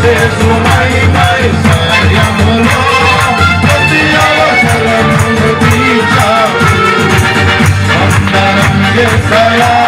There's no my, my, Yes, I am.